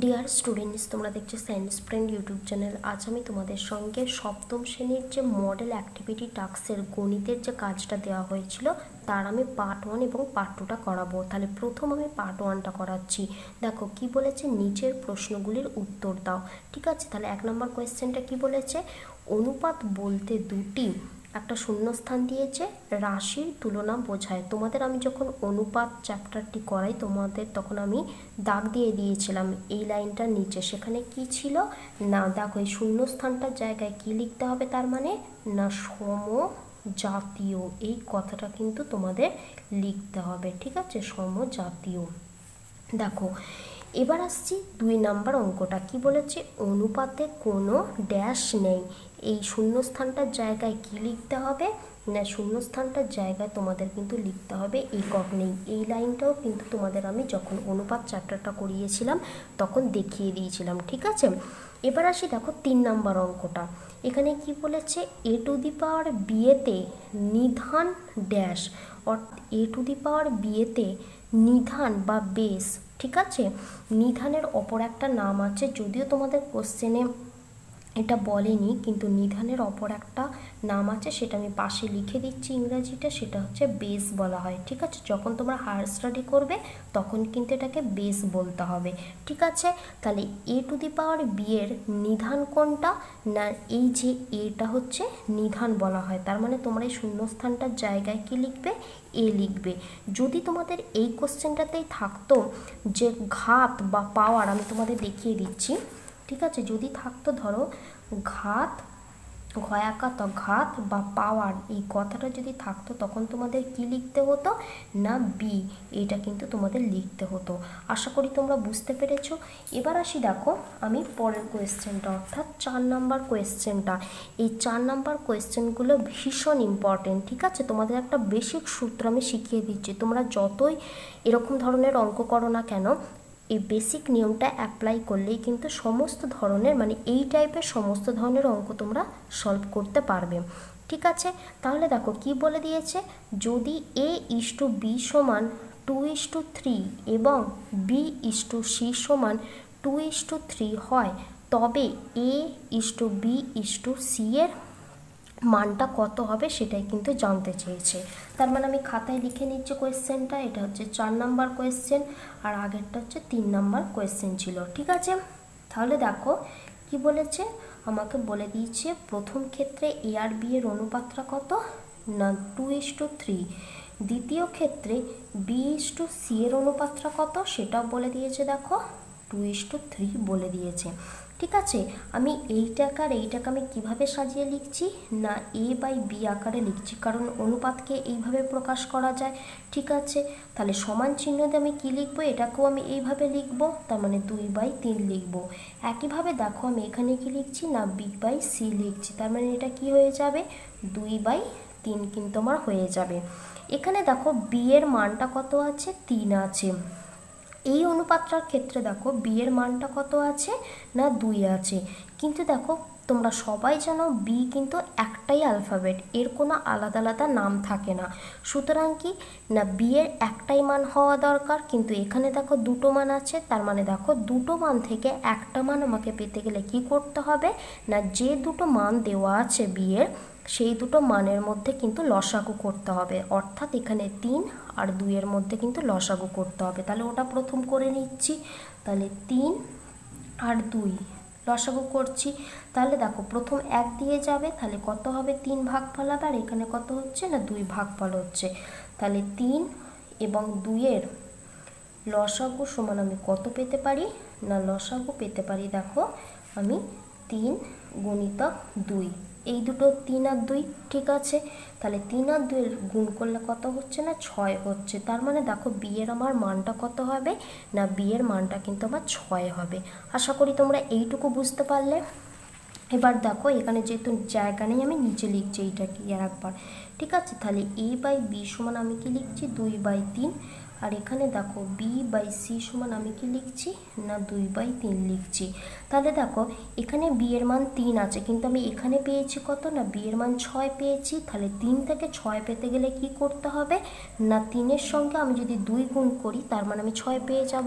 Dear students তোমরা দেখছ science friend YouTube channel আজ আমি তোমাদের সঙ্গে সপ্তম শ্রেণির যে মডেল অ্যাক্টিভিটি টাস্কের গণিতের যে কাজটা দেওয়া হয়েছিল, তার আমি পার্ট ওয়ান এবং পার্ট টুটা করাবো। তাহলে প্রথম আমি পার্ট ওয়ানটা করাচ্ছি। দেখো, কি বলেছে? নিচের প্রশ্নগুলির উত্তর দাও। ঠিক আছে? তাহলে এক নম্বর কোয়েশ্চেনটা কি বলেছে? অনুপাত বলতে দুটি একটা শূন্যস্থান দিয়েছে, রাশির তুলনা বোঝায়। তোমাদের আমি যখন অনুপাত চ্যাপ্টারটি করাই, তোমাদের তখন আমি দাগ দিয়ে দিয়েছিলাম এই লাইনটার নিচে। সেখানে কি ছিল? না, দেখো এই শূন্যস্থানটার জায়গায় কি লিখতে হবে? তার মানে না সম জাতীয় এই কথাটা কিন্তু তোমাদের লিখতে হবে, ঠিক আছে? সমজাতীয়। দেখো, এবার আসছি দুই নাম্বার অঙ্কটা। কি বলেছে? অনুপাতে কোনো ড্যাশ নেই। এই শূন্যস্থানটার জায়গায় কি লিখতে হবে? না, শূন্যস্থানটার জায়গায় তোমাদের কিন্তু লিখতে হবে একক নেই। এই লাইনটাও কিন্তু তোমাদের আমি যখন অনুপাত চ্যাপ্টারটা করিয়েছিলাম, তখন দেখিয়ে দিয়েছিলাম, ঠিক আছে? এবার আসি দেখো তিন নাম্বার অঙ্কটা। এখানে কি বলেছে? এ টু দি পাওয়ার বিয়েতে নিধান ড্যাশ, অর্থাৎ এ টু দি পাওয়ার বিয়েতে নিধান বা বেস ঠিক আছে? নিধানের অপর একটা নাম আছে, যদিও তোমাদের কোশ্চেনে এটা বলেনি, কিন্তু নিধানের অপর একটা নাম আছে, সেটা আমি পাশে লিখে দিচ্ছি ইংরাজিটা, সেটা হচ্ছে বেস বলা হয়, ঠিক আছে? যখন তোমরা হায়ার স্টাডি করবে, তখন কিন্তু এটাকে বেস বলতে হবে, ঠিক আছে? তাহলে এ টু দি পাওয়ার বি এর নিধান কোনটা? না, এই যে এটা হচ্ছে নিধান বলা হয়, তার মানে তোমরা এই শূন্যস্থানটার জায়গায় কি লিখবে? এ লিখবে। যদি তোমাদের এই কোশ্চেনটাতেই থাকতো যে ঘাত বা পাওয়ার আমি তোমাদের দেখিয়ে দিচ্ছি ঠিক আছে? যদি থাকতো ধরো ঘাত ঘয়াকাত ঘাত বা পাওয়ার, এই কথাটা যদি থাকতো তখন তোমাদের কি লিখতে হতো? না বি এটা কিন্তু তোমাদের লিখতে হতো। আশা করি তোমরা বুঝতে পেরেছ। এবার আসি দেখো আমি পরের কোয়েশ্চেনটা অর্থাৎ চার নাম্বার কোয়েশ্চেনটা এই চার নাম্বার কোয়েশ্চেনগুলো ভীষণ ইম্পর্টেন্ট ঠিক আছে? তোমাদের একটা বেসিক সূত্র আমি শিখিয়ে দিচ্ছি। তোমরা যতই এরকম ধরনের অঙ্ক করো না কেন এই বেসিক নিয়মটা অ্যাপ্লাই করলেই কিন্তু সমস্ত ধরনের মানে এই টাইপের সমস্ত ধরনের অঙ্ক তোমরা সলভ করতে পারবে। ঠিক আছে? তাহলে দেখো কি বলে দিয়েছে? যদি এ ইস টু বি সমান টু ইস টু থ্রি এবং বি ইস টু সি সমান টু ইস টু থ্রি হয়, তবে A is to B is to C এর মানটা কত হবে সেটাই কিন্তু জানতে চেয়েছে। তার মানে আমি খাতায় লিখে নিচ্ছি কোয়েশ্চেনটা, এটা হচ্ছে চার নাম্বার কোয়েশ্চেন আর আগেরটা হচ্ছে তিন নাম্বার কোয়েশ্চেন ছিল, ঠিক আছে? তাহলে দেখো, কি বলেছে? আমাকে বলে দিয়েছে প্রথম ক্ষেত্রে এ আর বি এর অনুপাতটা কত? না টু ইস টু থ্রি দ্বিতীয় ক্ষেত্রে বি ইস টু সি এর অনুপাতটা কত? সেটাও বলে দিয়েছে, দেখো। টু ইস টু থ্রি বলে দিয়েছে। ঠিক আছে? আমি এইটাকে আর এইটাকে আমি কীভাবে সাজিয়ে লিখছি? না, এ বাই বি আকারে লিখছি। কারণ অনুপাতকে এইভাবে প্রকাশ করা যায়। ঠিক আছে? তাহলে সমান চিহ্ন দিয়ে আমি কী লিখব? এটাকেও আমি এইভাবে লিখব। তার মানে দুই বাই তিন লিখব। একইভাবে দেখো, আমি এখানে কি লিখছি? না, বি বাই সি লিখছি। তার মানে এটা কি হয়ে যাবে? দুই বাই তিন কিন্তু আমার হয়ে যাবে। এখানে দেখো, বি এর মানটা কত আছে? তিন আছে। এই অনুপাতটার ক্ষেত্রে দেখো বি এর মানটা কত আছে না দুই আছে? কিন্তু দেখো, তোমরা সবাই জানো বি কিন্তু একটাই অ্যালফাবেট এর কোনো আলাদা আলাদা নাম থাকে না। সুতরাং কি? না বি এর একটাই মান হওয়া দরকার, কিন্তু এখানে দেখো দুটো মান আছে, তার মানে দেখো দুটো মান থেকে একটা মান আমাকে পেতে গেলে কি করতে হবে? না, যে দুটো মান দেওয়া আছে বি এর সেই দুটো মানের মধ্যে কিন্তু লসাগু করতে হবে। অর্থাৎ এখানে তিন আর দুইয়ের মধ্যে কিন্তু লসাগু করতে হবে। তাহলে ওটা প্রথম করে নিচ্ছি। তাহলে তিন আর দুই লসাগু করছি। তাহলে দেখো, প্রথম এক দিয়ে যাবে। তাহলে কত হবে? তিন ভাগ ফল হবে আর এখানে কত হচ্ছে না? দুই ভাগ ফল হচ্ছে। তাহলে তিন এবং দুইয়ের লসাগু সমান আমি কত পেতে পারি? না, লসাগু পেতে পারি, দেখো, আমি তিন গণিতক দুই। এই দুটো তিন আর দুই ঠিক আছে? তাহলে তিন আর দুইয়ের গুণ করলে কত হচ্ছে না? ছয় হচ্ছে। তার মানে দেখো বিয়ের আমার মানটা কত হবে? না, বিয়ের মানটা কিন্তু আমার ছয় হবে। আশা করি তোমরা এইটুকু বুঝতে পারলে। এবার দেখো, এখানে যেহেতু জায়গা নেই, আমি নিচে লিখছি এইটা কি আর একবার। ঠিক আছে, তাহলে এ বাই বি সমান আমি কি লিখছি? দুই বাই তিন। আর এখানে দেখো বি বাই সি সমান আমি কি লিখছি? না, দুই বাই তিন লিখছি। তাহলে দেখো, এখানে বি এর মান তিন আছে, কিন্তু আমি এখানে পেয়েছি কত? না বি এর মান ছয় পেয়েছি। তাহলে তিন থেকে ছয় পেতে গেলে কি করতে হবে? না, তিনের সঙ্গে আমি যদি দুই গুণ করি, তার মানে আমি ছয় পেয়ে যাব।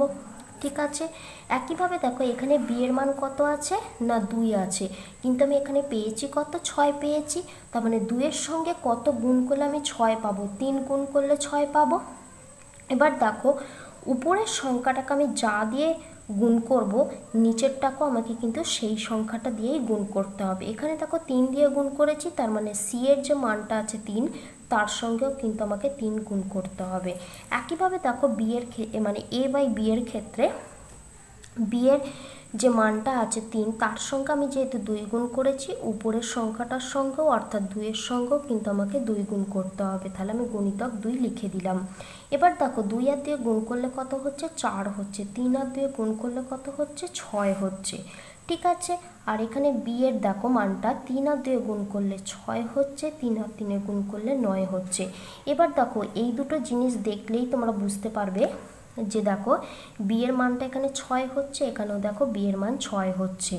ঠিক আছে? একইভাবে দেখো, এখানে বিয়ের মান কত আছে? না, দুই আছে। কিন্তু আমি এখানে পেয়েছি কত? ছয় পেয়েছি। তার মানে দুইয়ের সঙ্গে কত গুণ করলে আমি ছয় পাবো? তিন গুণ করলে ছয় পাবো। এবার দেখো, উপরের সংখ্যাটাকে আমি যা দিয়ে গুণ করব, নিচেরটাকেও আমাকে কিন্তু সেই সংখ্যাটা দিয়েই গুণ করতে হবে। এখানে দেখো তিন দিয়ে গুণ করেছি, তার মানে সি এর যে মানটা আছে তিন, তার সঙ্গেও কিন্তু আমাকে তিন গুণ করতে হবে। একইভাবে দেখো বিয়ের মানে এ বাই বিয়ের ক্ষেত্রে বিয়ের যে মানটা আছে তিন, তার সঙ্গে আমি যেহেতু দুই গুণ করেছি, উপরের সংখ্যাটার সঙ্গেও, অর্থাৎ দুইয়ের সঙ্গেও কিন্তু আমাকে দুই গুণ করতে হবে। তাহলে আমি গণিতক দুই লিখে দিলাম। এবার দেখো, দুই আর দিয়ে গুণ করলে কত হচ্ছে? চার হচ্ছে। তিন আর দুয়ে গুণ করলে কত হচ্ছে? ছয় হচ্ছে। ঠিক আছে? আর এখানে বিয়ের দেখো মানটা, তিন আর দুয়ে গুণ করলে ছয় হচ্ছে, তিন আর তিনে গুণ করলে নয় হচ্ছে। এবার দেখো, এই দুটো জিনিস দেখলেই তোমরা বুঝতে পারবে যে দেখো, বিয়ের মানটা এখানে ছয় হচ্ছে, এখানেও দেখো বিয়ের মান ছয় হচ্ছে।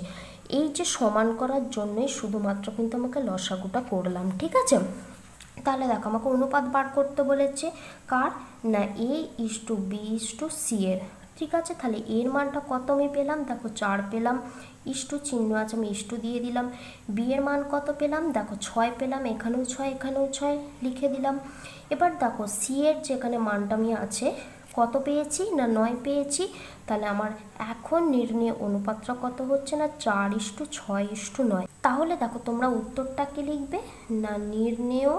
এই যে সমান করার জন্যই শুধুমাত্র কিন্তু আমাকে লসাগুটা করলাম, ঠিক আছে? তাহলে দেখো, আমাকে অনুপাত বার করতে বলেছে কার? না, A is to B is to C এর, ঠিক আছে? তাহলে এর মানটা কত আমি পেলাম? দেখো, চার পেলাম ইষ্টু চিহ্ন আছে, আমি ইষ্টু দিয়ে দিলাম। বি এর মান কত পেলাম? দেখো, ছয় পেলাম, এখানেও ছয় এখানেও ছয় লিখে দিলাম। এবার দেখো, সি এর যেখানে মানটা আমি আছে কত পেয়েছি না নয় পেয়েছি? তাহলে আমার এখন নির্ণয় অনুপাতটা কত হচ্ছে না? চার ইস্টু ছয় ইস্টু নয়। তাহলে দেখো তোমরা উত্তরটা কি লিখবে? না, নির্ণেয়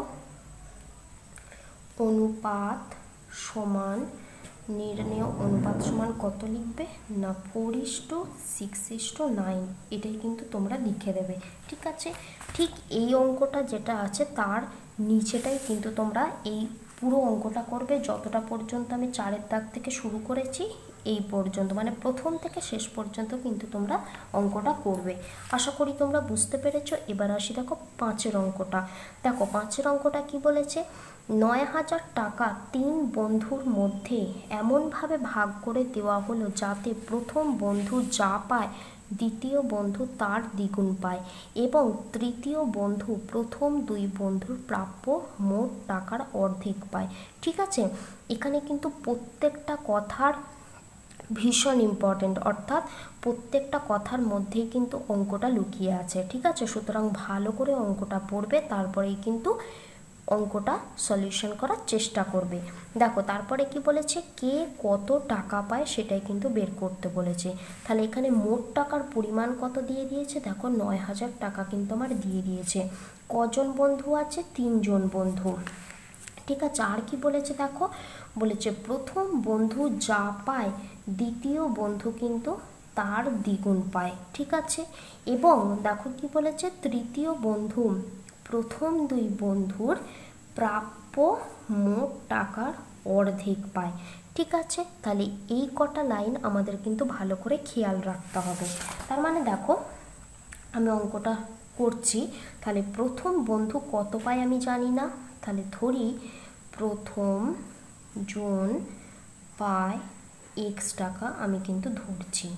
অনুপাত সমান, নির্ণেয় অনুপাত সমান কত লিখবে? না, four is to six is to nine. এটাই কিন্তু তোমরা লিখে দেবে, ঠিক আছে? ঠিক এই অঙ্কটা যেটা আছে তার নিচেটাই কিন্তু তোমরা এই পুরো অঙ্কটা করবে, যতটা পর্যন্ত আমি চারের দাগ থেকে শুরু করেছি, এই পর্যন্ত মানে প্রথম থেকে শেষ পর্যন্ত কিন্তু তোমরা অঙ্কটা করবে। আশা করি তোমরা বুঝতে পেরেছ, এবার আসি দেখো পাঁচের অঙ্কটা। দেখো পাঁচের অঙ্কটা কি বলেছে? নয় হাজার টাকা তিন বন্ধুর মধ্যে এমনভাবে ভাগ করে দেওয়া হলো যাতে প্রথম বন্ধু যা পায় দ্বিতীয় বন্ধু তার দ্বিগুণ পায় এবং তৃতীয় বন্ধু প্রথম দুই বন্ধুর প্রাপ্য মোট টাকার অর্ধেক পায়। ঠিক আছে? এখানে কিন্তু প্রত্যেকটা কথার ভীষণ ইম্পর্টেন্ট অর্থাৎ প্রত্যেকটা কথার মধ্যেই কিন্তু অঙ্কটা লুকিয়ে আছে। ঠিক আছে? সুতরাং ভালো করে অঙ্কটা পড়বে, তারপরেই কিন্তু অঙ্কটা সলিউশন করার চেষ্টা করবে। দেখো, তারপরে কি বলেছে? কে কত টাকা পায় সেটাই কিন্তু বের করতে বলেছে। তাহলে এখানে মোট টাকার পরিমাণ কত দিয়ে দিয়েছে? দেখো, নয় হাজার টাকা কিন্তু আমার দিয়ে দিয়েছে। কজন বন্ধু আছে? তিনজন বন্ধু। ঠিক আছে, আর কি বলেছে দেখো? বলেছে, প্রথম বন্ধু যা পায়, দ্বিতীয় বন্ধু কিন্তু তার দ্বিগুণ পায়। ঠিক আছে? এবং দেখো কি বলেছে? তৃতীয় বন্ধু প্রথম দুই বন্ধুর প্রাপ্য মোট টাকার অর্ধেক পায়। ঠিক আছে? তাহলে এই কটা লাইন আমাদের কিন্তু ভালো করে খেয়াল রাখতে হবে। তার মানে দেখো, আমি অঙ্কটা করছি। তাহলে প্রথম বন্ধু কত পায় আমি জানি না। তাহলে ধরি, প্রথম জন পায় এক্স টাকা আমি কিন্তু ধরছি।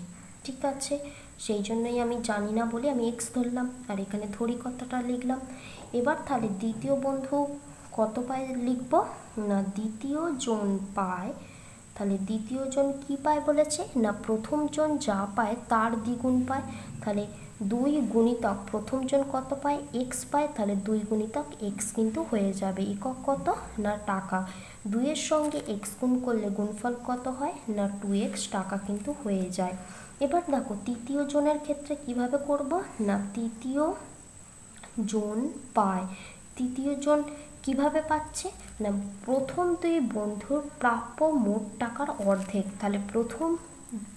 ঠিক আছে? সেই জন্যই আমি জানি না বলে আমি এক্স ধরলাম। আর এখানে ধরি কথাটা লিখলাম? এবার তাহলে দ্বিতীয় বন্ধু কত পায় লিখব? না, দ্বিতীয় জন পায়। তাহলে দ্বিতীয় জন কি পায় বলেছে? না, প্রথম জন যা পায় তার দ্বিগুণ পায়। তাহলে দুই গুণিতক প্রথম জন কত পায়? এক্স পায়। তাহলে দুই গুণিতক এক্স কিন্তু হয়ে যাবে। একক কত? না, টাকা। দুইয়ের সঙ্গে এক্স গুণ করলে গুণফল কত হয়? না টু এক্স টাকা কিন্তু হয়ে যায়। এবার দেখো, তৃতীয় জনের ক্ষেত্রে কীভাবে করব? না, তৃতীয় জন পায়। তৃতীয় জন কীভাবে পাচ্ছে? না, প্রথম দুই বন্ধুর প্রাপ্য মোট টাকার অর্ধেক। তাহলে প্রথম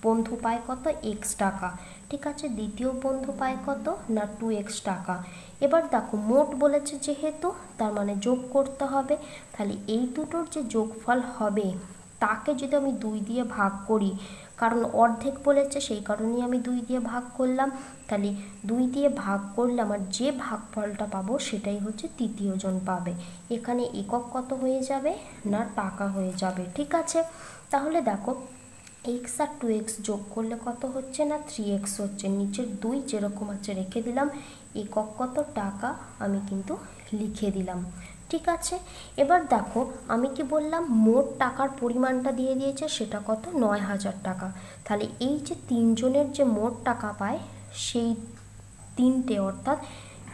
বন্ধু পায় কত? এক্স টাকা। ঠিক আছে, দ্বিতীয় বন্ধু পায় কত? না টু এক্স টাকা। এবার দেখো, মোট বলেছে যেহেতু, তার মানে যোগ করতে হবে। তাহলে এই দুটোর যে যোগফল হবে, তাকে যদি আমি দুই দিয়ে ভাগ করি কারণ অর্ধেক বলেছে, সেই কারণেই আমি দুই দিয়ে ভাগ করলাম। তাহলে দুই দিয়ে ভাগ করলে আমার যে ভাগফলটা পাবো সেটাই হচ্ছে তৃতীয় জন পাবে। এখানে একক কত হয়ে যাবে? না টাকা হয়ে যাবে। ঠিক আছে? তাহলে দেখো এক্স আর টু এক্স যোগ করলে কত হচ্ছে না? থ্রি এক্স হচ্ছে। নিচের দুই যেরকম আছে রেখে দিলাম। একক কত? টাকা। আমি কিন্তু লিখে দিলাম। ঠিক আছে? এবার দেখো, আমি কি বললাম, মোট টাকার পরিমাণটা দিয়ে দিয়েছে সেটা কত? নয় হাজার টাকা। তাহলে এই যে তিনজনের যে মোট টাকা পায়, সেই তিনটে, অর্থাৎ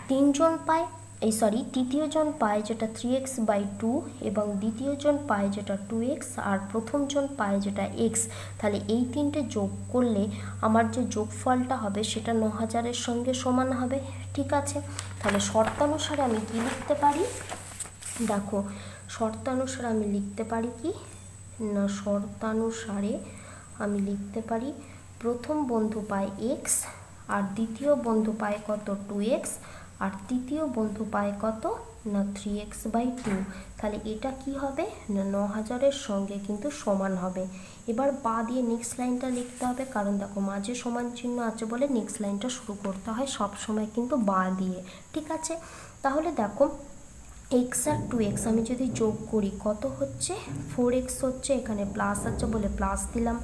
তিনজন পায়, এই সরি তৃতীয়জন পায় যেটা থ্রি এক্স বাই টু এবং দ্বিতীয়জন পায় যেটা টু এক্স আর প্রথমজন পায় যেটা এক্স তাহলে এই তিনটে যোগ করলে আমার যে যোগফলটা হবে সেটা ন হাজারের সঙ্গে সমান হবে। ঠিক আছে? তাহলে শর্তানুসারে আমি কি লিখতে পারি? দেখো, শর্তানুসারে আমি লিখতে পারি কি? না, শর্তানুসারে আমি লিখতে পারি, প্রথম বন্ধু পায় এক্স আর দ্বিতীয় বন্ধু পায় কত? টু এক্স আর তৃতীয় বন্ধু পায় কত? না থ্রি এক্স বাই টু তাহলে এটা কি হবে? না ন হাজারের সঙ্গে কিন্তু সমান হবে। এবার বা দিয়ে নেক্সট লাইনটা লিখতে হবে, কারণ দেখো, মাঝে সমান চিহ্ন আছে বলে নেক্সট লাইনটা শুরু করতে হয় সব সময় কিন্তু বা দিয়ে। ঠিক আছে? তাহলে দেখো এক্স আর টু এক্স আমি যদি যোগ করি, কত হচ্ছে? ফোর এক্স হচ্ছে, এখানে প্লাস আছে বলে প্লাস দিলাম।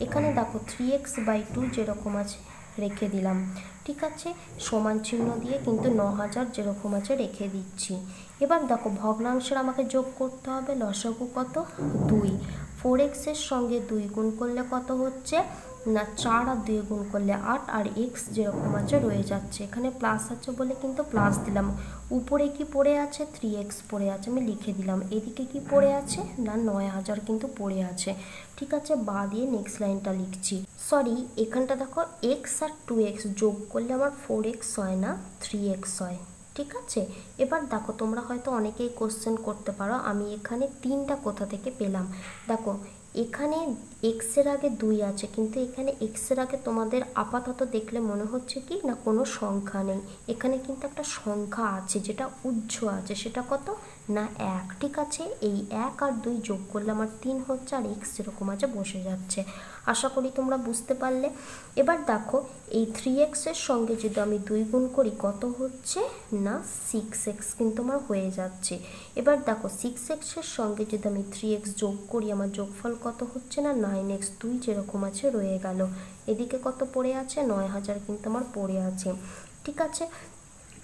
এখানে দেখো থ্রি এক্স বাই টু যেরকম আছে, রেখে দিলাম। ঠিক আছে? সমান চিহ্ন দিয়ে কিন্তু ন হাজার যেরকম আছে, রেখে দিচ্ছি। এবার দেখো ভগ্নাংশের আমাকে যোগ করতে হবে, লসাগু কত? দুই। ফোর এক্সের সঙ্গে দুই গুণ করলে কত হচ্ছে? না, চার আর দুই গুণ করলে আট, আর এক্স যেরকম আছে রয়ে যাচ্ছে। এখানে প্লাস আছে বলে কিন্তু প্লাস দিলাম। উপরে কি পড়ে আছে? থ্রি এক্স পড়ে আছে আমি লিখে দিলাম। এদিকে কি পড়ে আছে? না নয় হাজার কিন্তু পড়ে আছে। ঠিক আছে বা দিয়ে নেক্সট লাইনটা লিখছি। সরি এখানটা দেখো এক্স আর টু এক্স যোগ করলে আমার ফোর এক্স হয় না থ্রি এক্স হয়। ঠিক আছে? এবার দেখো তোমরা হয়তো অনেকেই কোশ্চেন করতে পারো আমি এখানে তিনটা কোথা থেকে পেলাম? দেখো এখানে এক্সের আগে দুই আছে, কিন্তু এখানে এক্সের আগে তোমাদের আপাতত দেখলে মনে হচ্ছে কি, না কোনো সংখ্যা নেই। এখানে কিন্তু একটা সংখ্যা আছে, যেটা উজ্জ্ব আছে, সেটা কত? না এক, ঠিক আছে? এই এক আর দুই যোগ করলে আমার তিন হচ্ছে আর এক্স যেরকম আছে, বসে যাচ্ছে। আশা করি তোমরা বুঝতে পারলে। এবার দেখো, এই থ্রি এক্সের সঙ্গে যদি আমি দুই গুণ করি, কত হচ্ছে? না সিক্স এক্স কিন্তু আমার হয়ে যাচ্ছে। এবার দেখো সিক্স এক্সের সঙ্গে যদি আমি থ্রি এক্স যোগ করি, আমার যোগফল কত হচ্ছে না? নাইন এক্স দুই যেরকম আছে, রয়ে গেল। এদিকে কত পড়ে আছে? নয় হাজার কিন্তু আমার পড়ে আছে। ঠিক আছে?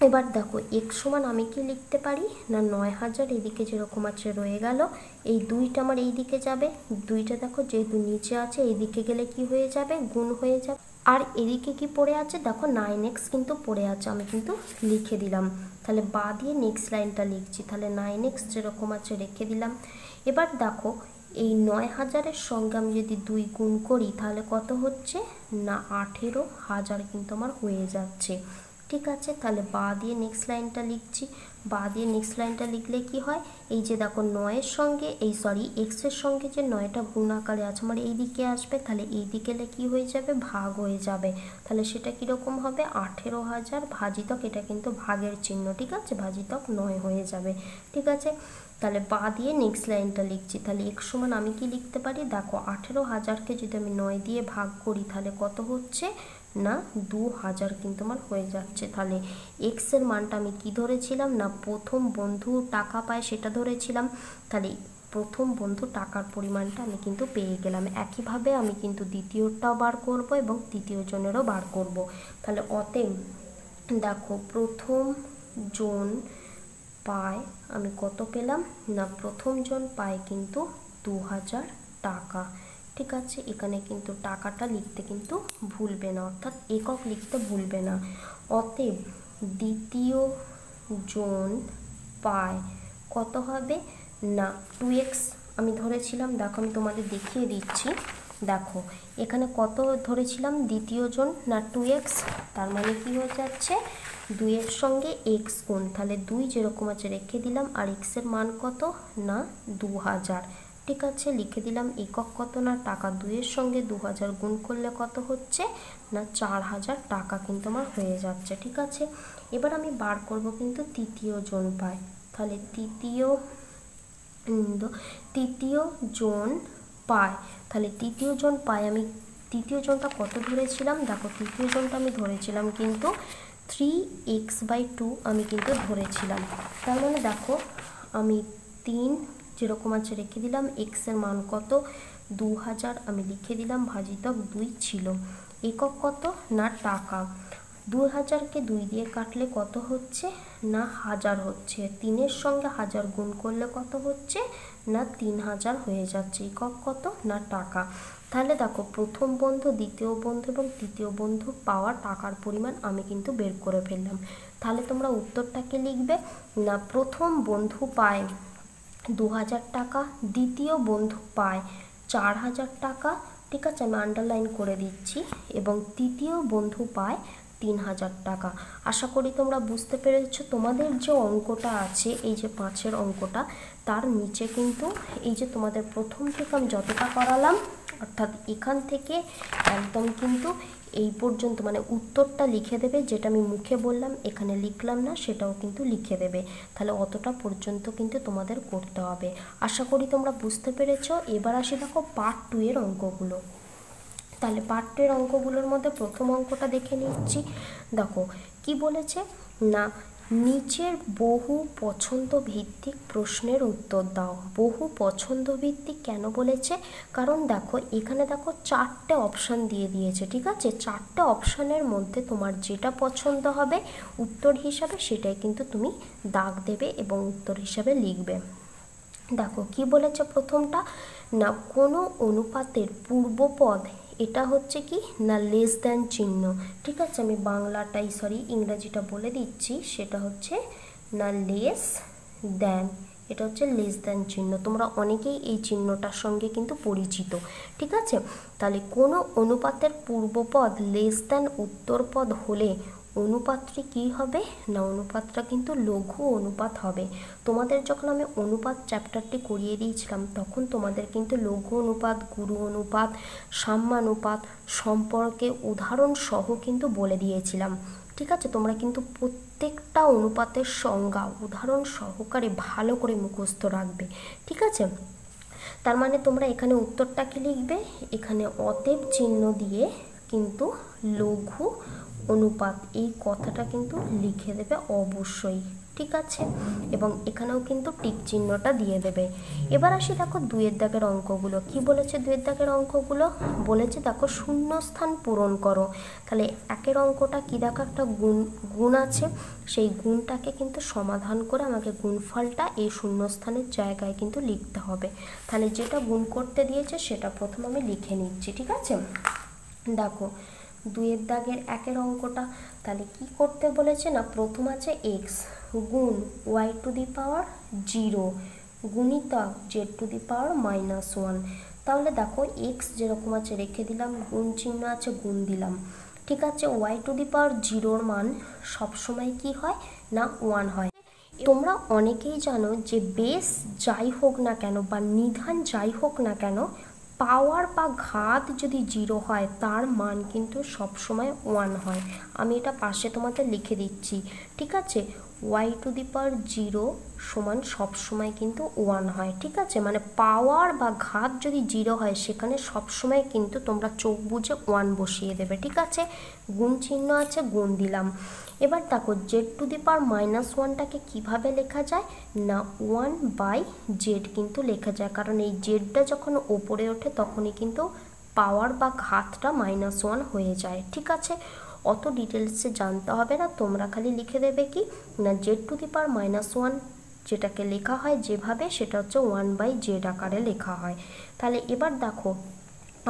এবার দেখো এক সমান আমি কি লিখতে পারি? না, নয় হাজার, এদিকে যেরকম আছে রয়ে গেল। এই দুইটা আমার এই দিকে যাবে। দুইটা দেখো, যেহেতু নিচে আছে এইদিকে গেলে কি হয়ে যাবে? গুণ হয়ে যাবে। আর এদিকে কি পড়ে আছে? দেখো নাইন এক্স কিন্তু পড়ে আছে, আমি কিন্তু লিখে দিলাম। তাহলে বা দিয়ে নেক্সট লাইনটা লিখছি। তাহলে নাইন এক্স যেরকম আছে রেখে দিলাম। এবার দেখো, এই নয় হাজারের সঙ্গে আমি যদি দুই গুণ করি, তাহলে কত হচ্ছে? না, আঠেরো হাজার কিন্তু আমার হয়ে যাচ্ছে। ঠিক আছে, তাহলে বা দিয়ে নেক্সট লাইনটা লিখছি। বা দিয়ে নেক্সট লাইনটা লিখলে কি হয়? এই যে দেখো নয়ের সঙ্গে, এই সরি এক্সের সঙ্গে যে নয়টা গুণ আকারে আছে আমার এই দিকে আসবে, তাহলে এই দিকে কী হয়ে যাবে? ভাগ হয়ে যাবে। তাহলে সেটা কীরকম হবে? আঠেরো হাজার ভাজিতক, এটা কিন্তু ভাগের চিহ্ন, ঠিক আছে? ভাজিতক নয় হয়ে যাবে, ঠিক আছে? তাহলে বা দিয়ে নেক্সট লাইনটা লিখছি। তাহলে এক সমান আমি কি লিখতে পারি? দেখো, আঠেরো হাজারকে যদি আমি নয় দিয়ে ভাগ করি, তাহলে কত হচ্ছে? না, দু হাজার কিন্তু আমার হয়ে যাচ্ছে। তাহলে এক্সের মানটা আমি কি ধরেছিলাম? না, প্রথম বন্ধু টাকা পায় সেটা ধরেছিলাম। তাহলে প্রথম বন্ধু টাকার পরিমাণটা আমি কিন্তু পেয়ে গেলাম। একইভাবে আমি কিন্তু দ্বিতীয়টাও বার করব এবং তৃতীয় জনেরও বার করব। তাহলে অতএব দেখো, প্রথম জন পায়, আমি কত পেলাম? না, প্রথম জন পায় কিন্তু দু হাজার টাকা। ঠিক আছে, এখানে কিন্তু টাকাটা লিখতে কিন্তু ভুলবে না, অর্থাৎ একক লিখতে ভুলবে না। অতএব দ্বিতীয় জন পায়, কত হবে? না টু এক্স আমি ধরেছিলাম, দেখো আমি তোমাদের দেখিয়ে দিচ্ছি। দেখো, এখানে কত ধরেছিলাম? দ্বিতীয় জন, না টু এক্স তার মানে কি হয়ে যাচ্ছে? দুইয়ের সঙ্গে এক্স গুণ, তাহলে দুই যেরকম আছে রেখে দিলাম, আর এক্সের মান কত? না দু হাজার ঠিক আছে লিখে দিলাম, একক কত না টাকা? দুইয়ের সঙ্গে দু হাজার গুণ করলে কত হচ্ছে? না চার হাজার টাকা কিন্তু আমার হয়ে যাচ্ছে, ঠিক আছে? এবার আমি বার করব কিন্তু তৃতীয় জন পায়। তাহলে তৃতীয় তৃতীয় জন পায়। তাহলে তৃতীয় জন পায়, আমি তৃতীয় জনটা কত ধরেছিলাম? দেখো, তৃতীয় জনটা আমি ধরেছিলাম কিন্তু থ্রি এক্স বাই টু আমি কিন্তু ধরেছিলাম। তার মানে দেখো, আমি তিন যেরকম আছে রেখে দিলাম এক্সের মান কত? দু হাজার আমি লিখে দিলাম, ভাজিতক দুই ছিল। একক কত? না, টাকা। দুই হাজারকে দুই দিয়ে কাটলে কত হচ্ছে? না, হাজার হচ্ছে। তিনের সঙ্গে হাজার গুণ করলে কত হচ্ছে? না তিন হাজার হয়ে যাচ্ছে। একক কত? না, টাকা। তাহলে দেখো, প্রথম বন্ধু, দ্বিতীয় বন্ধু এবং তৃতীয় বন্ধু পাওয়া টাকার পরিমাণ আমি কিন্তু বের করে ফেললাম। তাহলে তোমরা উত্তরটাকে লিখবে? না, প্রথম বন্ধু পায় দু হাজার টাকা দ্বিতীয় বন্ধু পায়। চার হাজার টাকা, ঠিক আছে, আমি আন্ডারলাইন করে দিচ্ছি। এবং তৃতীয় বন্ধু পায় তিন হাজার টাকা। আশা করি তোমরা বুঝতে পেরেছ, তোমাদের যে অঙ্কটা আছে, এই যে পাঁচের অঙ্কটা, তার নিচে কিন্তু এই যে তোমাদের প্রথম থেকে আমি যতটা করালাম অর্থাৎ এখান থেকে একদম কিন্তু এই পর্যন্ত মানে উত্তরটা লিখে দেবে, যেটা আমি মুখে বললাম, এখানে লিখলাম না, সেটাও কিন্তু লিখে দেবে। তাহলে অতটা পর্যন্ত কিন্তু তোমাদের করতে হবে। আশা করি তোমরা বুঝতে পেরেছ। এবার আসি দেখো পার্ট টু এর অঙ্কগুলো। তাহলে পার্ট টু এর অঙ্কগুলোর মধ্যে প্রথম অঙ্কটা দেখে নিচ্ছি। দেখো, কি বলেছে? না নিচের বহু পছন্দ ভিত্তিক প্রশ্নের উত্তর দাও। বহু পছন্দ ভিত্তিক কেন বলেছে? কারণ দেখো, এখানে দেখো চারটে অপশান দিয়ে দিয়েছে, ঠিক আছে? চারটে অপশানের মধ্যে তোমার যেটা পছন্দ হবে, উত্তর হিসাবে সেটাই কিন্তু তুমি দাগ দেবে এবং উত্তর হিসাবে লিখবে। দেখো, কি বলেছে প্রথমটা? না, কোনো অনুপাতের পূর্বপদ এটা হচ্ছে কি? না লেস দ্যান চিহ্ন। ঠিক আছে, আমি বাংলাটাই সরি ইংরাজিটা বলে দিচ্ছি। সেটা হচ্ছে, না লেস দ্যান এটা হচ্ছে লেস দ্যান চিহ্ন। তোমরা অনেকেই এই চিহ্নটার সঙ্গে কিন্তু পরিচিত। ঠিক আছে? তাহলে কোনো অনুপাতের পূর্বপদ লেস দ্যান উত্তরপদ হলে অনুপাতটি কি হবে? না, অনুপাতটা কিন্তু লঘু অনুপাত হবে। তোমাদের যখন আমি অনুপাত চ্যাপ্টারটি করিয়ে দিয়েছিলাম, তখন তোমাদের কিন্তু লঘু অনুপাত, গুরু অনুপাত, সাম্যানুপাত সম্পর্কে উদাহরণ সহ কিন্তু বলে দিয়েছিলাম। ঠিক আছে? তোমরা কিন্তু প্রত্যেকটা অনুপাতের সংজ্ঞা উদাহরণ সহকারে ভালো করে মুখস্থ রাখবে। ঠিক আছে? তার মানে তোমরা এখানে উত্তরটাকে লিখবে? এখানে অতএব চিহ্ন দিয়ে কিন্তু লঘু অনুপাত। এই কথাটা কিন্তু লিখে দেবে অবশ্যই, ঠিক আছে? এবং এখানেও কিন্তু টিক চিহ্নটা দিয়ে দেবে। এবার আসি দেখো দুয়ের দাগের অঙ্কগুলো। কি বলেছে দুয়ের দাগের অঙ্কগুলো? বলেছে দেখো শূন্যস্থান পূরণ করো। তাহলে একের অঙ্কটা কি দেখো একটা গুণ গুণ আছে। সেই গুণটাকে কিন্তু সমাধান করে আমাকে গুণফলটা এই শূন্যস্থানের জায়গায় কিন্তু লিখতে হবে। তাহলে যেটা গুণ করতে দিয়েছে সেটা প্রথম আমি লিখে নিচ্ছি, ঠিক আছে? দেখো দুইয়ের দাগের একের অঙ্কটা। তাহলে কি করতে বলেছে না? প্রথম আছে এক্স গুণ y to the power zero গুণিতক z to the power minus one তাহলে দেখো এক্স যেরকম আছে রেখে দিলাম, গুণ চিহ্ন আছে গুণ দিলাম। ঠিক আছে ওয়াই টু দি পাওয়ার জিরোর মান সবসময় কি হয় না ওয়ান হয়? তোমরা অনেকেই জানো যে বেস যাই হোক না কেন বা নিধান যাই হোক না কেন পাওয়ার বা ঘাত যদি জিরো হয়, তার মান কিন্তু সবসময় ওয়ান হয়। আমি এটা পাশে তোমাদের লিখে দিচ্ছি, ঠিক আছে? Y to the power zero সমান সবসময় কিন্তু ওয়ান হয়, ঠিক আছে? মানে পাওয়ার বা ঘাত যদি জিরো হয়, সেখানে সবসময় কিন্তু তোমরা চোখ বুঝে ওয়ান বসিয়ে দেবে, ঠিক আছে? গুণ চিহ্ন আছে, গুণ দিলাম। এবার দেখো z to the power minus ওয়ানটাকে কীভাবে লেখা যায়? না ওয়ান বাই জেড কিন্তু লেখা যায়, কারণ এই জেডটা যখন ওপরে ওঠে, তখনই কিন্তু পাওয়ার বা ঘাতটা মাইনাস ওয়ান হয়ে যায়, ঠিক আছে? অত ডিটেলসে জানতে হবে না, তোমরা খালি লিখে দেবে কি? না z to the power minus one যেটাকে লেখা হয় যেভাবে, সেটা হচ্ছে ওয়ান বাই জেড আকারে লেখা হয়। তাহলে এবার দেখো,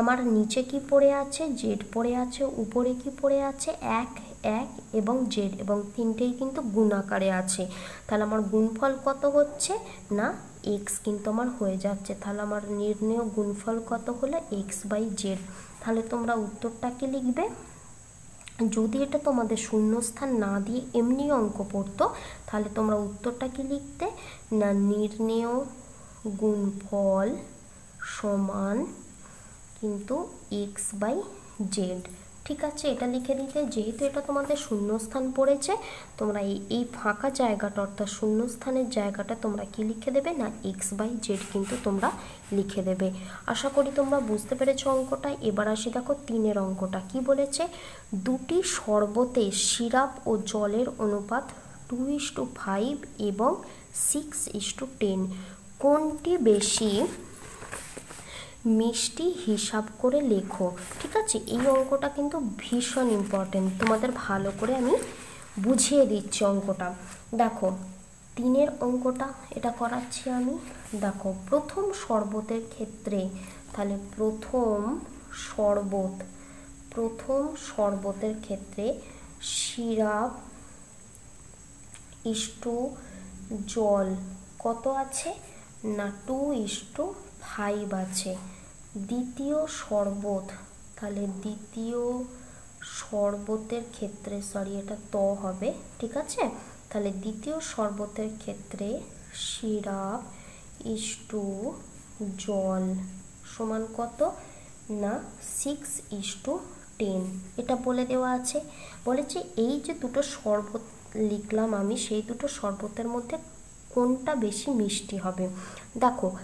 আমার নিচে কি পড়ে আছে জেড পড়ে আছে, উপরে কি পড়ে আছে? এক এক এবং জেড এবং তিনটেই কিন্তু গুণ আকারে আছে। তাহলে আমার গুণফল কত হচ্ছে? না এক্স কিন্তু আমার হয়ে যাচ্ছে। তাহলে আমার নির্ণয় গুণফল কত হলো? এক্স বাই জেড তাহলে তোমরা উত্তরটাকে লিখবে? যদি এটা তোমাদের শূন্যস্থান না দিয়ে এমনি অঙ্ক পড়তো, তাহলে তোমরা উত্তরটা কি লিখতে? না, নির্ণেয় গুণফল সমান কিন্তু এক্স বাই জেড ঠিক আছে, এটা লিখে দিতে। যেহেতু এটা তোমাদের শূন্যস্থান পড়েছে, তোমরা এই এই ফাঁকা জায়গাটা অর্থাৎ শূন্যস্থানের জায়গাটা তোমরা কি লিখে দেবে না এক্স বাই জেড কিন্তু তোমরা লিখে দেবে। আশা করি তোমরা বুঝতে পেরেছ অঙ্কটা। এবার আসি দেখো তিনের অঙ্কটা কি বলেছে? দুটি শরবতে সিরাপ ও জলের অনুপাত টু ইস টু ফাইভ এবং সিক্স ইস টু টেন কোনটি বেশি? মিষ্টি হিসাব করে লেখো, ঠিক আছে? এই অঙ্কটা কিন্তু ভীষণ ইম্পর্টেন্ট তোমাদের ভালো করে আমি বুঝিয়ে দিচ্ছি অঙ্কটা। দেখো, তিনের অঙ্কটা এটা করাচ্ছি আমি। দেখো, প্রথম শরবতের ক্ষেত্রে, তাহলে প্রথম শরবত, প্রথম শরবতের ক্ষেত্রে সিরাপ ইস্টু জল, কত আছে? না টু ইস্টু ফাইভ আছে। দ্বিতীয় শরবত। তাহলে দ্বিতীয় শরবতের ক্ষেত্রে সরি এটা ত হবে, ঠিক আছে? তাহলে দ্বিতীয় শরবতের ক্ষেত্রে সিরাপ ইস্টু জল সমান কত? না সিক্স ইস্টু টেন এটা বলে দেওয়া আছে। বলেছে এই যে দুটো শরবত লিখলাম আমি, সেই দুটো শরবতের মধ্যে কোনটা বেশি মিষ্টি হবে? দেখো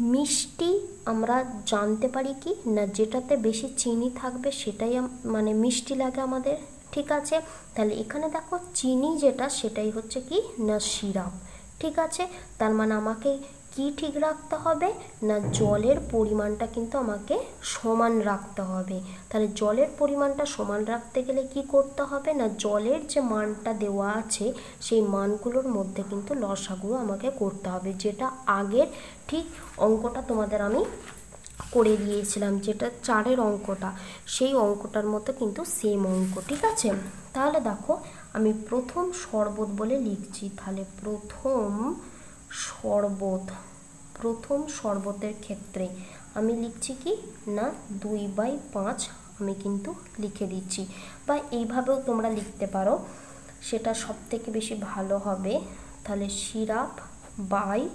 মিষ্টি আমরা জানতে পারি কি? না যেটাতে বেশি চিনি থাকবে সেটাই মানে মিষ্টি লাগে আমাদের? ঠিক আছে? তাহলে এখানে দেখো চিনি যেটা সেটাই হচ্ছে কি? না সিরাপ। ঠিক আছে? তার মানে আমাকে কি ঠিক রাখতে হবে? না জলের পরিমাণটা কিন্তু আমাকে সমান রাখতে হবে। তাহলে জলের পরিমাণটা সমান রাখতে গেলে কি করতে হবে? না জলের যে মানটা দেওয়া আছে, সেই মানগুলোর মধ্যে কিন্তু লসাগু আমাকে করতে হবে। যেটা আগের ঠিক অঙ্কটা তোমাদের আমি করে দিয়েছিলাম, যেটা চারের অঙ্কটা, সেই অঙ্কটার মতো কিন্তু সেম অঙ্ক, ঠিক আছে? তাহলে দেখো, আমি প্রথম শরবত বলে লিখছি। তাহলে প্রথম শরবত প্রথম শরবতের ক্ষেত্রে। আমি লিখছি কি? না, দুই বাই পাঁচ আমি কিন্তু লিখে দিচ্ছি। বা এইভাবেও তোমরা লিখতে পারো। সেটা সব থেকে বেশি ভালো হবে। তাহলে সিরাপ বাই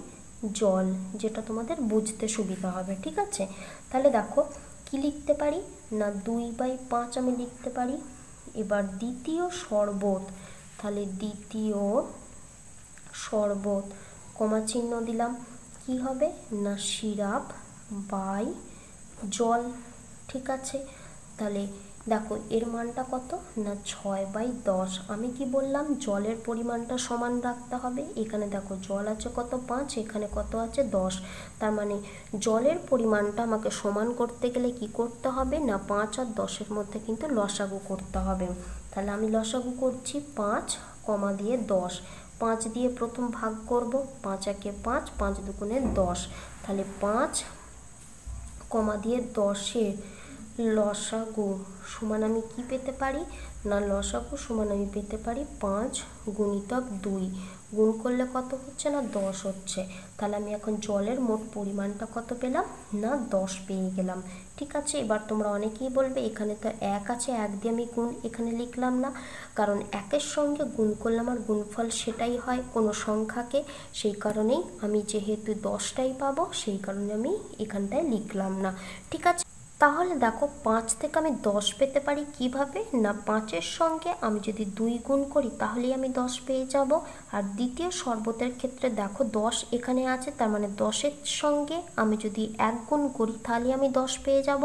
জল, যেটা তোমাদের বুঝতে সুবিধা হবে, ঠিক আছে? তাহলে দেখো, কি লিখতে পারি? না, দুই বাই পাঁচ আমি লিখতে পারি। এবার দ্বিতীয় শরবত তাহলে দ্বিতীয় শরবত কমা চিহ্ন দিলাম। কি হবে? না, সিরাপ বাই জল। ঠিক আছে? তাহলে দেখো, এর মানটা কত? না, ছয় বাই দশ। আমি কি বললাম? জলের পরিমাণটা সমান রাখতে হবে। এখানে দেখো, জল আছে কত? পাঁচ। এখানে কত আছে? দশ। তার মানে জলের পরিমাণটা আমাকে সমান করতে গেলে কি করতে হবে? না, পাঁচ আর দশের মধ্যে কিন্তু লসাগু করতে হবে। তাহলে আমি লসাগু করছি পাঁচ, কমা দিয়ে দশ। পাঁচ দিয়ে প্রথম ভাগ করব, পাঁচ একে পাঁচ পাঁচ দুগুণে দশ। তাহলে পাঁচ কমা দিয়ে দশের লসাগু সমান আমি কি পেতে পারি? না, লসাগু সমান আমি পেতে পারি পাঁচ গুণিতক দুই। গুণ করলে কত হচ্ছে না দশ হচ্ছে? তাহলে আমি এখন জলের মোট পরিমাণটা কত পেলাম? না, দশ পেয়ে গেলাম। ঠিক আছে, এবার তোমরা অনেকেই বলবে, এখানে তো এক আছে, এক দিয়ে আমি গুণ এখানে লিখলাম না। কারণ একের সঙ্গে গুণ করলে আমার গুণফল সেটাই হয় কোনো সংখ্যাকে। সেই কারণেই আমি যেহেতু দশটাই পাবো, সেই কারণে আমি এখানটায় লিখলাম না। ঠিক আছে? তাহলে দেখো পাঁচ থেকে আমি দশ পেতে পারি কীভাবে? না পাঁচের সঙ্গে আমি যদি দুই গুণ করি তাহলেই আমি দশ পেয়ে যাব। আর দ্বিতীয় শরবতের ক্ষেত্রে দেখো দশ এখানে আছে, তার মানে দশের সঙ্গে আমি যদি এক গুণ করি তাহলে আমি দশ পেয়ে যাব।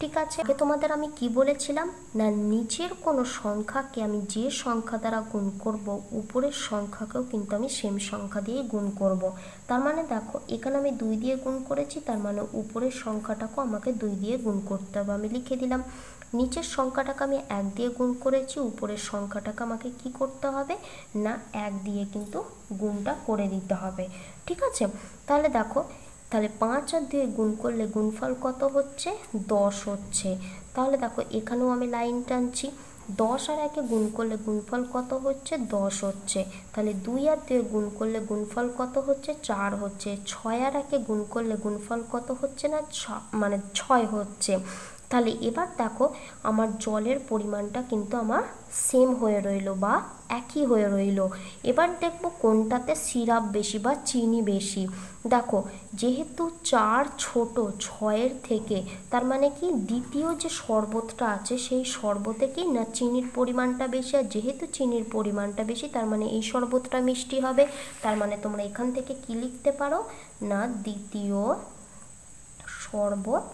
ঠিক আছে? আগে তোমাদের আমি কি বলেছিলাম? না, নিচের কোনো সংখ্যাকে আমি যে সংখ্যা দ্বারা গুণ করব, উপরের সংখ্যাকেও কিন্তু আমি সেম সংখ্যা দিয়ে গুণ করব। তার মানে দেখো, এখানে আমি দুই দিয়ে গুণ করেছি, তার মানে উপরের সংখ্যাটাকেও আমাকে দুই দিয়ে গুণ করতে হবে। আমি লিখে দিলাম, নিচের সংখ্যাটাকে আমি এক দিয়ে গুণ করেছি, উপরের সংখ্যাটাকে আমাকে কি করতে হবে? না, এক দিয়ে কিন্তু গুণটা করে দিতে হবে। ঠিক আছে? তাহলে দেখো তাহলে পাঁচ আর দুয়ে গুণ করলে গুণফল কত হচ্ছে? দশ হচ্ছে। তাহলে দেখো, এখানেও আমি লাইন টানছি। দশ আর একে গুণ করলে গুণফল কত হচ্ছে? দশ হচ্ছে। তাহলে দুই আর দুয়ে গুণ করলে গুণফল কত হচ্ছে? চার হচ্ছে। ছয় আর একে গুণ করলে গুণফল কত হচ্ছে না? ছ মানে ছয় হচ্ছে। তাহলে এবার দেখো, আমার জলের পরিমাণটা কিন্তু আমার সেম হয়ে রইল বা একই হয়ে রইল। এবার দেখব কোনটাতে সিরাপ বেশি বা চিনি বেশি। দেখো, যেহেতু চার ছোট ছয়ের থেকে, তার মানে কি দ্বিতীয় যে শরবতটা আছে, সেই শরবতে কি না চিনির পরিমাণটা বেশি? আর যেহেতু চিনির পরিমাণটা বেশি, তার মানে এই শরবতটা মিষ্টি হবে। তার মানে তোমরা এখান থেকে কি লিখতে পারো? না, দ্বিতীয় শরবত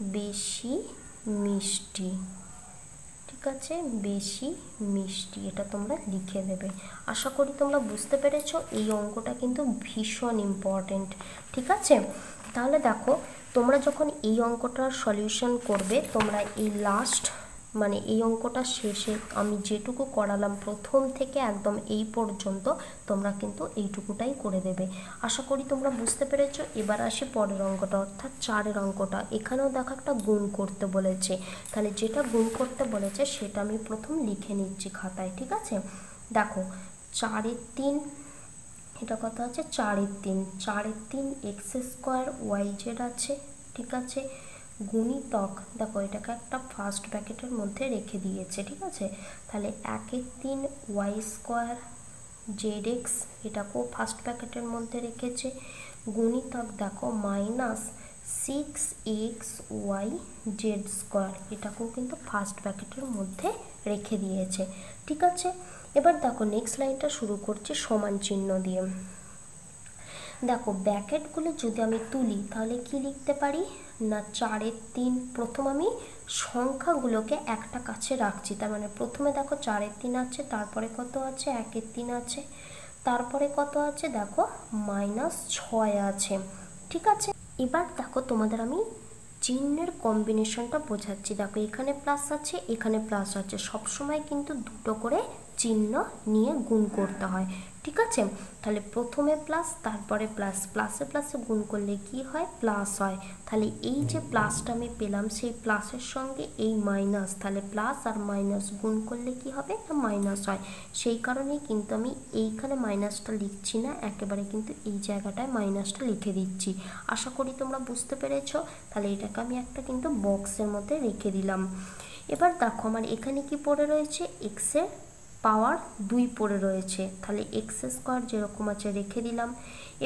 বেশি মিষ্টি। ঠিক আছে বেশি মিষ্টি, এটা তোমরা লিখে দেবে। আশা করি তোমরা বুঝতে পেরেছ, এই অঙ্কটা কিন্তু ভীষণ ইম্পর্টেন্ট ঠিক আছে? তাহলে দেখো, তোমরা যখন এই অঙ্কটার সলিউশন করবে, তোমরা এই লাস্ট মানে এই অঙ্কটা শেষে আমি যেটুকু করালাম প্রথম থেকে একদম এই পর্যন্ত তোমরা কিন্তু এইটুকুটাই করে দেবে। আশা করি তোমরা বুঝতে পেরেছ। এবার আসি পরের অঙ্কটা, অর্থাৎ চারের অঙ্কটা। এখানেও দেখো একটা গুণ করতে বলেছে। তাহলে যেটা গুণ করতে বলেছে সেটা আমি প্রথম লিখে নিচ্ছি খাতায়, ঠিক আছে? দেখো, চারের তিন, এটা কত আছে? চারের তিন। চারের তিন এক্স স্কোয়ার ওয়াই জেড আছে, ঠিক আছে? গুণিতক, দেখো এটাকে একটা ফার্স্ট ব্র্যাকেটের মধ্যে রেখে দিয়েছে, ঠিক আছে? তাহলে একের তিন ওয়াই স্কোয়ার জেড এক্স এটাকেও ফার্স্ট ব্র্যাকেটের মধ্যে রেখেছে। গুণিতক, দেখো minus six x y z square এটাকেও কিন্তু ফার্স্ট ব্র্যাকেটের মধ্যে রেখে দিয়েছে, ঠিক আছে? এবার দেখো নেক্সট লাইনটা শুরু করছি সমান চিহ্ন দিয়ে। দেখো ব্যাকেটগুলো যদি আমি তুলি, তাহলে কি লিখতে পারি? না, চারের তিন, প্রথম আমি সংখ্যাগুলোকে একটা কাছে রাখছি। তার মানে প্রথমে দেখো চারের তিন আছে, তারপরে কত আছে? একের তিন আছে। তারপরে কত আছে? দেখো মাইনাস ছয় আছে। ঠিক আছে? এবার দেখো, তোমাদের আমি চিহ্নের কম্বিনেশনটা বোঝাচ্ছি। দেখো, এখানে প্লাস আছে, এখানে প্লাস আছে। সবসময় কিন্তু দুটো করে চিহ্ন নিয়ে গুণ করতে হয়। ঠিক আছে? তাহলে প্রথমে প্লাস তারপরে প্লাস প্লাসে প্লাসে গুণ করলে কি হয়? প্লাস হয়। তাহলে এই যে প্লাসটা আমি পেলাম, সেই প্লাসের সঙ্গে এই মাইনাস তাহলে প্লাস আর মাইনাস গুণ করলে কি হবে? না মাইনাস হয়। সেই কারণে কিন্তু আমি এইখানে মাইনাসটা লিখছি না, একেবারে কিন্তু এই জায়গাটায় মাইনাসটা লিখে দিচ্ছি। আশা করি তোমরা বুঝতে পেরেছ। তাহলে এটাকে আমি একটা কিন্তু বক্সের মধ্যে রেখে দিলাম। এবার দেখো, আমার এখানে কি পড়ে রয়েছে? এক্সের পাওয়ার দুই পড়ে রয়েছে। তাহলে এক্স স্কোয়ার যেরকম আছে রেখে দিলাম।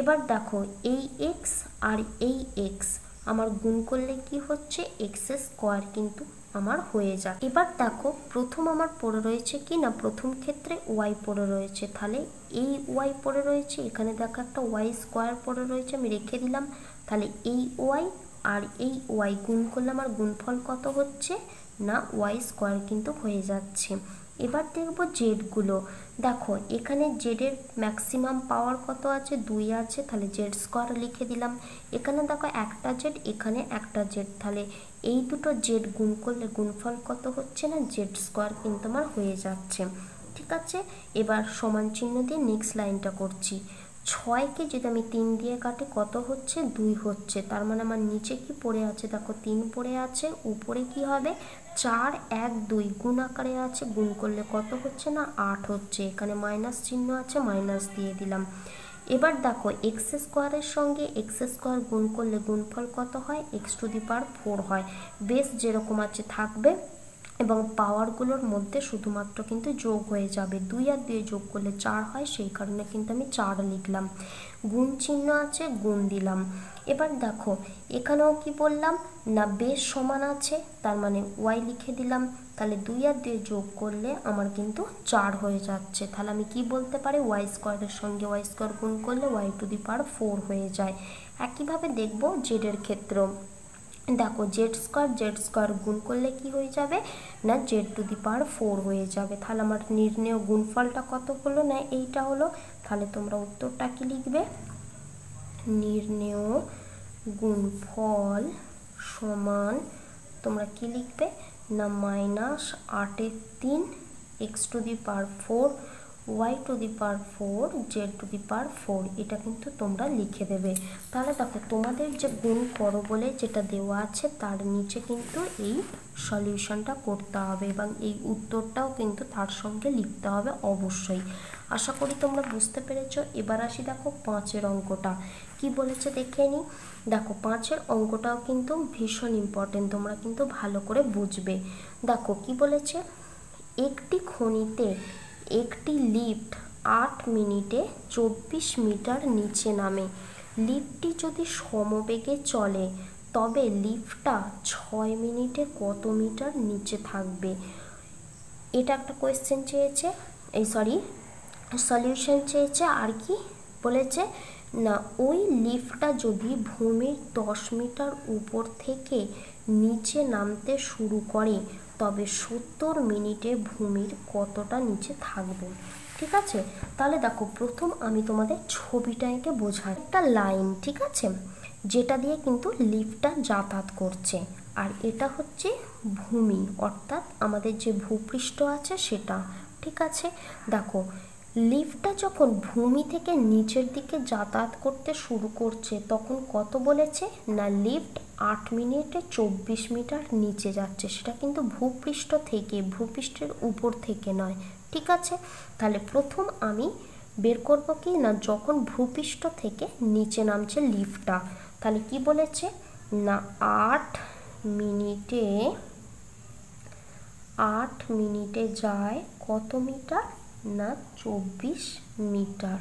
এবার দেখো, এই এক্স আর এই এক্স আমার গুণ করলে কি হচ্ছে? এক্স স্কোয়ার কিন্তু আমার হয়ে যায় এবার দেখো, প্রথম আমার পড়ে রয়েছে কি না? প্রথম ক্ষেত্রে ওয়াই পড়ে রয়েছে। তাহলে এই ওয়াই পড়ে রয়েছে, এখানে দেখো একটা ওয়াই স্কোয়ার পড়ে রয়েছে, আমি রেখে দিলাম। তাহলে এই ওয়াই আর এই ওয়াই গুণ করলে আমার গুণফল কত হচ্ছে? না ওয়াই স্কোয়ার কিন্তু হয়ে যাচ্ছে। এবার দেখব জেডগুলো দেখো, এখানে জেডের ম্যাক্সিমাম পাওয়ার কত আছে? দুই আছে। তাহলে জেড স্কোয়ার লিখে দিলাম। এখানে দেখো একটা জেড, এখানে একটা জেড। তাহলে এই দুটো জেড গুণ করলে গুণফল কত হচ্ছে না? জেড স্কোয়ার কিন্তু আমার হয়ে যাচ্ছে। ঠিক আছে? এবার সমান চিহ্ন দিয়ে নেক্সট লাইনটা করছি। ছয়কে যদি আমি তিন দিয়ে কাটি, কত হচ্ছে? দুই হচ্ছে। তার মানে আমার নিচে কি পড়ে আছে? দেখো, তিন পড়ে আছে। উপরে কি হবে? চার এক দুই গুণ আকারে আছে, গুণ করলে কত হচ্ছে না? আট হচ্ছে। এখানে মাইনাস চিহ্ন আছে মাইনাস দিয়ে দিলাম। এবার দেখো এক্স স্কোয়ারের সঙ্গে এক্স স্কোয়ার গুণ করলে গুণফল কত হয়? X to the power four হয়। বেশ যেরকম আছে থাকবে এবং পাওয়ারগুলোর মধ্যে শুধুমাত্র কিন্তু যোগ হয়ে যাবে। দুই আর দুই যোগ করলে চার হয়, সেই কারণে কিন্তু আমি চার লিখলাম। গুণ চিহ্ন আছে, গুণ দিলাম। এবার দেখো, এখানেও কি বললাম? না, বেশ সমান আছে, তার মানে ওয়াই লিখে দিলাম। তাহলে দুই আর দুই যোগ করলে আমার কিন্তু চার হয়ে যাচ্ছে। তাহলে আমি কি বলতে পারি? ওয়াই স্কোয়ারের সঙ্গে ওয়াই স্কোয়ার গুণ করলে y to the power four হয়ে যায়। একইভাবে দেখব জেডের ক্ষেত্রেও দেখো জেড স্কোয়ার জেড স্কোয়ার গুণ করলে কি হয়ে যাবে? না z to the power four হয়ে যাবে। তাহলে আমার নির্ণয় গুণফলটা কত হলো? না, এইটা হলো। তাহলে তোমরা উত্তরটা কি লিখবে? নির্ণেয় গুণফল সমান, তোমরা কি লিখবে? না মাইনাস আটের তিন x to the power four y to the power four z to the power four এটা কিন্তু তোমরা লিখে দেবে। তাহলে দেখো, তোমাদের যে গুণ করো বলে যেটা দেওয়া আছে, তার নিচে কিন্তু এই সলিউশনটা করতে হবে এবং এই উত্তরটাও কিন্তু তার সঙ্গে লিখতে হবে অবশ্যই। আশা করি তোমরা বুঝতে পেরেছ। এবার আসি দেখো পাঁচের অঙ্কটা। কি বলেছে দেখে নিই দেখো, পাঁচের অঙ্কটাও কিন্তু ভীষণ ইম্পর্টেন্ট তোমরা কিন্তু ভালো করে বুঝবে। দেখো, কি বলেছে? একটি খনিতে একটি লিফট আট মিনিটে চব্বিশ মিটার নিচে নামে। লিফটটি যদি সমবেগে চলে, তবে লিফটটা ছয় মিনিটে কত মিটার নিচে থাকবে? এটা একটা কোয়েশ্চেন চেয়েছে। এই সরি সলিউশন চেয়েছে আর কি বলেছে, না, ওই লিফটটা যদি ভূমির দশ মিটার উপর থেকে নিচে নামতে শুরু করে তবে সত্তর মিনিটে ভূমির কতটা নিচে থাকবে? ঠিক আছে? তাহলে দেখো, প্রথম আমি তোমাদের ছবিটা এঁকে বোঝাই। একটা লাইন, ঠিক আছে? যেটা দিয়ে কিন্তু লিফটটা যাতায়াত করছে। আর এটা হচ্ছে ভূমি, অর্থাৎ আমাদের যে ভূপৃষ্ঠ আছে সেটা, ঠিক আছে? দেখো লিফটটা যখন ভূমি থেকে নিচের দিকে যাতায়াত করতে শুরু করছে, তখন কত বলেছে? না, লিফট আট মিনিটে চব্বিশ মিটার নিচে যাচ্ছে। সেটা কিন্তু ভূপৃষ্ঠ থেকে, ভূপৃষ্ঠের উপর থেকে নয়। ঠিক আছে? তাহলে প্রথম আমি বের করব কি? না, যখন ভূপৃষ্ঠ থেকে নিচে নামছে লিফটটা। তাহলে কি বলেছে? না, আট মিনিটে আট মিনিটে যায় কত মিটার? না, চব্বিশ মিটার।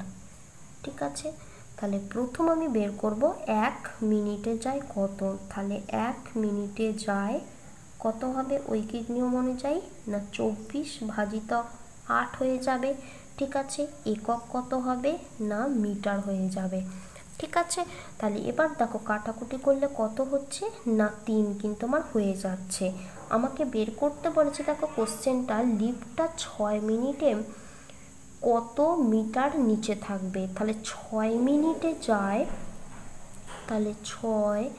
ঠিক আছে? তাহলে প্রথম আমি বের করব এক মিনিটে যায় কত? তাহলে এক মিনিটে যায় কত হবে ঐকিক নিয়ম অনুযায়ী? না, চব্বিশ ভাজিত আট হয়ে যাবে। ঠিক আছে? একক কত হবে? না, মিটার হয়ে যাবে। ঠিক আছে? তাহলে এবার দেখো কাটাকুটি করলে কত হচ্ছে? না, তিন কিন্তু আমার হয়ে যাচ্ছে। আমাকে বের করতে বলেছে দেখো কোশ্চেনটা লিফটটা ছয় মিনিটে কত মিটার নিচে থাকবে? তাহলে ছয় মিনিটে যায়, তাহলে ছয়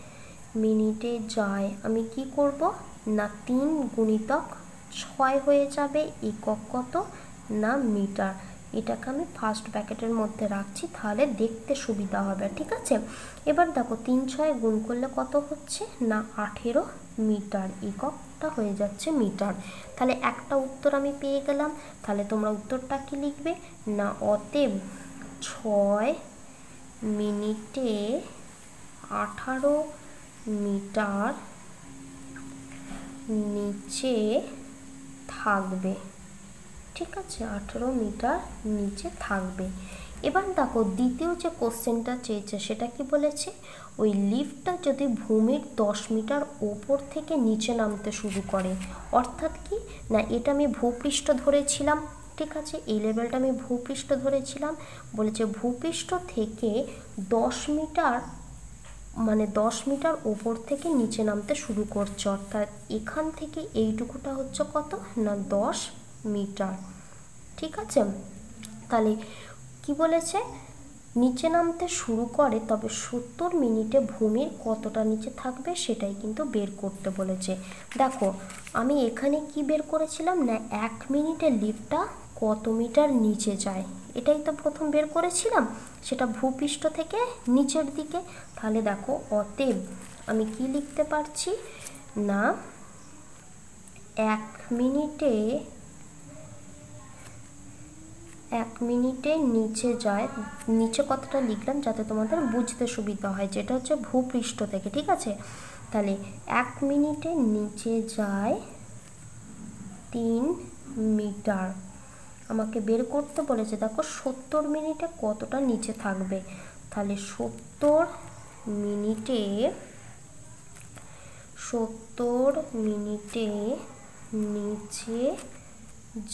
মিনিটে যায়। আমি কি করব? না তিন গুণিতক ছয় হয়ে যাবে একক কত? না মিটার। এটাকে আমি ফার্স্ট ব্যাকেটের মধ্যে রাখছি, তাহলে দেখতে সুবিধা হবে, ঠিক আছে? এবার দেখো, তিন ছয় গুণ করলে কত হচ্ছে? না আঠেরো মিটার এককটা হয়ে যাচ্ছে মিটার তাহলে একটা উত্তর আমি পেয়ে গেলাম, তাহলে তোমরা উত্তরটা কি লিখবে? না, অতএব ছয় মিনিটে আঠারো মিটার নিচে থাকবে। ঠিক আছে, আঠেরো মিটার নিচে থাকবে। এবার দেখো, দ্বিতীয় যে কোশ্চেনটা চেয়েছে, সেটা কি বলেছে? ওই লিফটটা যদি ভূমির দশ মিটার ওপর থেকে নিচে নামতে শুরু করে। অর্থাৎ কি? না, এটা আমি ভূপৃষ্ঠ ধরেছিলাম, ঠিক আছে? এই লেভেলটা আমি ভূপৃষ্ঠ ধরেছিলাম। বলেছে ভূপৃষ্ঠ থেকে দশ মিটার মানে দশ মিটার ওপর থেকে নিচে নামতে শুরু করছে। অর্থাৎ এখান থেকে এইটুকুটা হচ্ছে কত? না, দশ মিটার। ঠিক আছে? তাহলে কি বলেছে? নিচে নামতে শুরু করে, তবে সত্তর মিনিটে ভূমির কতটা নিচে থাকবে সেটাই কিন্তু বের করতে বলেছে। দেখো, আমি এখানে কি বের করেছিলাম? না, এক মিনিটে লিফটটা কত মিটার নিচে যায়? এটাই তো প্রথম বের করেছিলাম। সেটা ভূপৃষ্ঠ থেকে নিচের দিকে। তাহলে দেখো, অতএব আমি কি লিখতে পারছি? না, এক মিনিটে এক মিনিটে নিচে যায়, নিচে কতটা লিখলাম যাতে তোমাদের বুঝতে সুবিধা হয়, যেটা হচ্ছে ভূপৃষ্ঠ থেকে, ঠিক আছে? তাহলে এক মিনিটে নিচে যায় তিন মিটার। আমাকে বের করতে বলেছে, দেখো সত্তর মিনিটে কতটা নিচে থাকবে? তাহলে সত্তর মিনিটে সত্তর মিনিটে নিচে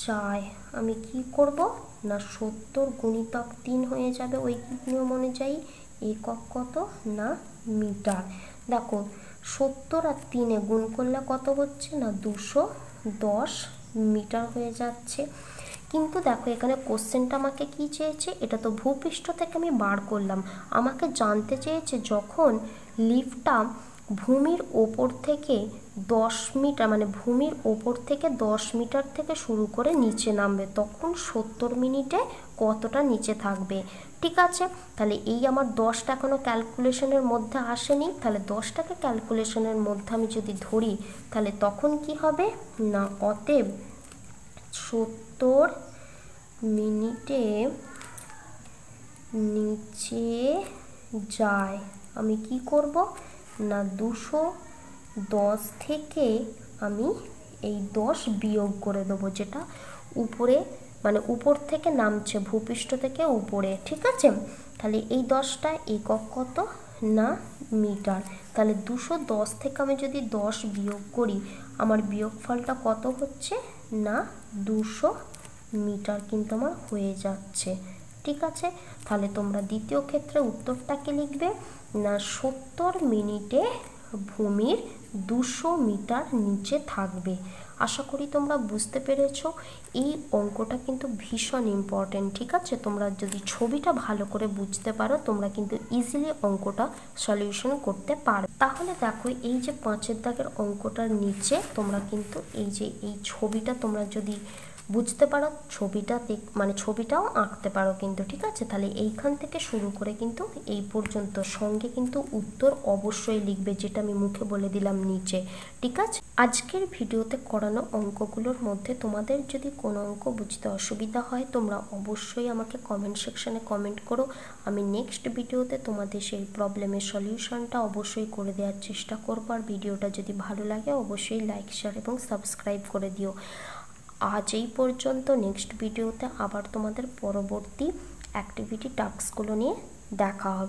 যায়। আমি কি করব? না সত্তর গুণিতক তিন হয়ে যাবে ওই নিয়ম অনুযায়ী একক কত? না, মিটার। দেখো, সত্তর আর তিনে গুণ করলে কত হচ্ছে? না, দুশো দশ মিটার হয়ে যাচ্ছে। কিন্তু দেখো, এখানে কোশ্চেনটা আমাকে কি চেয়েছে? এটা তো ভূপৃষ্ঠ থেকে আমি বার করলাম। আমাকে জানতে চেয়েছে যখন লিফটটা ভূমির ওপর থেকে দশ মিটার মানে ভূমির ওপর থেকে দশ মিটার থেকে শুরু করে নিচে নামবে। তখন সত্তর মিনিটে কতটা নিচে থাকবে? ঠিক আছে, তাহলে এই আমার দশটা এখনও ক্যালকুলেশনের মধ্যে আসেনি। তাহলে দশটাকে ক্যালকুলেশনের মধ্যে আমি যদি ধরি, তাহলে তখন কি হবে? না, অতএব সত্তর মিনিটে নিচে যায়। আমি কি করব? না, দুশো দশ থেকে আমি এই দশ বিয়োগ করে দেবো যেটা উপরে মানে উপর থেকে নামছে, ভূপৃষ্ঠ থেকে উপরে, ঠিক আছে? তাহলে এই দশটা একক কত? না, মিটার। তাহলে দুশো দশ থেকে আমি যদি দশ বিয়োগ করি, আমার বিয়োগফলটা কত হচ্ছে? না, দুশো মিটার কিন্তু আমার হয়ে যাচ্ছে, ঠিক আছে? তাহলে তোমরা দ্বিতীয় ক্ষেত্রে উত্তরটাকে লিখবে? না, সত্তর মিনিটে ভূমির দুশো মিটার নিচে থাকবে। আশা করি তোমরা বুঝতে পেরেছ। এই অঙ্কটা কিন্তু ভীষণ ইম্পর্টেন্ট ঠিক আছে? তোমরা যদি ছবিটা ভালো করে বুঝতে পারো, তোমরা কিন্তু ইজিলি অঙ্কটা সলিউশন করতে পারো তাহলে দেখো, এই যে পাঁচের দাগের অঙ্কটার নিচে তোমরা কিন্তু এই যে এই ছবিটা তোমরা যদি বুঝতে পারো, ছবিটা মানে ছবিটাও আঁকতে পারো কিন্তু, ঠিক আছে? তাহলে এইখান থেকে শুরু করে কিন্তু এই পর্যন্ত সঙ্গে কিন্তু উত্তর অবশ্যই লিখবে, যেটা আমি মুখে বলে দিলাম নিচে, ঠিক আছে? আজকের ভিডিওতে করানো অঙ্কগুলোর মধ্যে তোমাদের যদি কোনো অঙ্ক বুঝতে অসুবিধা হয়, তোমরা অবশ্যই আমাকে কমেন্ট সেকশানে কমেন্ট করো। আমি নেক্সট ভিডিওতে তোমাদের সেই প্রবলেমের সলিউশনটা অবশ্যই করে দেওয়ার চেষ্টা করব। আর ভিডিওটা যদি ভালো লাগে, অবশ্যই লাইক শেয়ার এবং সাবস্ক্রাইব করে দিও। আজ এই পর্যন্ত। নেক্সট ভিডিওতে আবার তোমাদের পরবর্তী অ্যাক্টিভিটি টাস্কগুলো নিয়ে দেখা হবে।